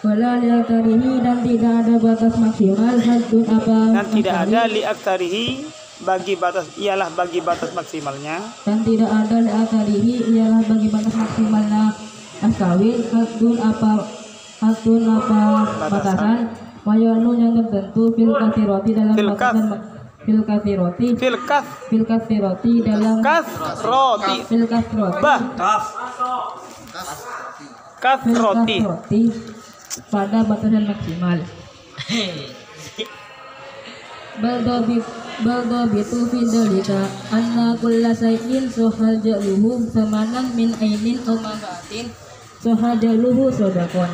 wala aktsarihi dan tidak ada batas maksimal. Haddun apa? Dan tidak ada kawin. li aktarihi bagi batas ialah bagi batas maksimalnya. Dan tidak ada li aktsarihi ialah bagi batas maksimalnya. Mas kawin haddun apa haddun apa batasan? Wayanu yang tertentu fil kathiroti dalam Fil batasan fil kathiroti fil kaf fil kathiroti dalam roti. Fil kathiroti bah. Roti. Kathiroti pada batasan maksimal. Baldobit Baldobitu fi dalika anna kulla shay'in suhajaluhu samanan min ainin aw manfaatin suhajaluhu sodakon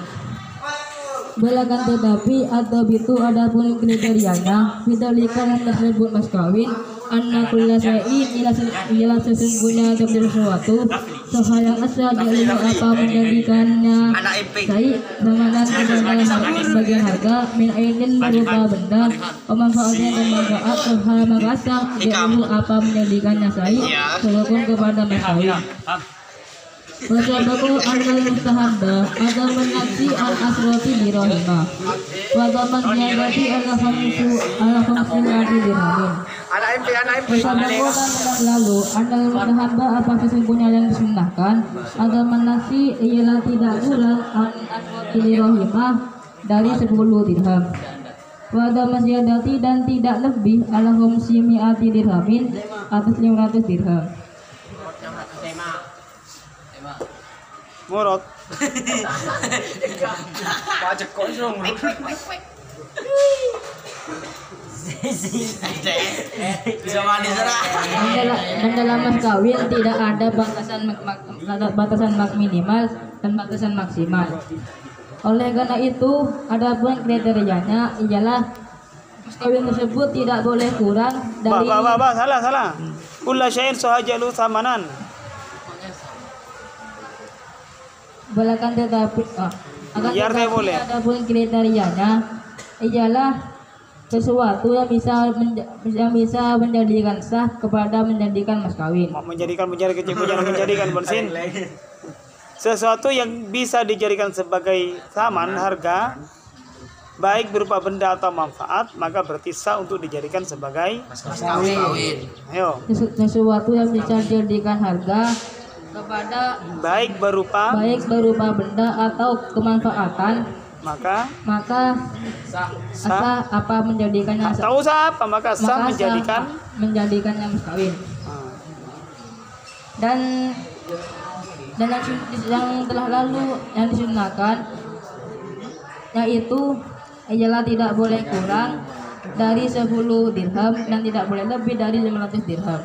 Belakan tetapi atau itu adapun kriterianya Fidalika yang tersebut mas kawin Anna kulla syai'in ila sesungguhnya setiap sesuatu Sehayang asa jalur apa menjadikannya Sai samanan adalah bagian harga. Min ainin berupa benda. Pemanfaatnya dan manfaat Sehal merasa. Jalur apa menjadikannya sai Selaku kepada mas kawin Wasabaku anal mustahada atau menaksi al asroti di rohima. Wadaman ziyadati ala khamsu ala khamsin lagi dirhamin Anak MP, anak MP. Lalu anal mustahada apa sesungguhnya yang disunahkan Atau menasi ialah tidak kurang al asroti di rohima dari 10 dirham. Wadaman ziyadati dan tidak lebih ala khamsi mi'ati dirhamin atas 500 dirham. Murot Pajak kok. Bisa mandi sana. Dan dalam, mas kawin tidak ada batasan mak- batasan mak minimal dan batasan maksimal. Oleh karena itu, adapun kriterianya ialah mas kawin tersebut tidak boleh kurang dari bah bah bah salah salah kulla syai'in sahajalu samanan belakan tetapi ah, akan tetapi boleh. adapun kriterianya ialah sesuatu yang bisa menja- yang bisa menjadikan sah kepada menjadikan mas kawin. mau menjadikan menjadi kecil jangan menjadikan bensin sesuatu yang bisa dijadikan sebagai saman harga baik berupa benda atau manfaat maka berarti sah untuk dijadikan sebagai ayo. Sesu- sesuatu yang bisa dijadikan harga kepada baik berupa baik berupa benda atau kemanfaatan maka? Maka sah. sah. apa menjadikannya sah tahu sah apa maka sah maka menjadikan? menjadikannya mas kawin. Ah, dan dan yang, yang telah lalu yang disunahkan yaitu ialah tidak boleh kurang dari 10 dirham dan tidak boleh lebih dari 500 dirham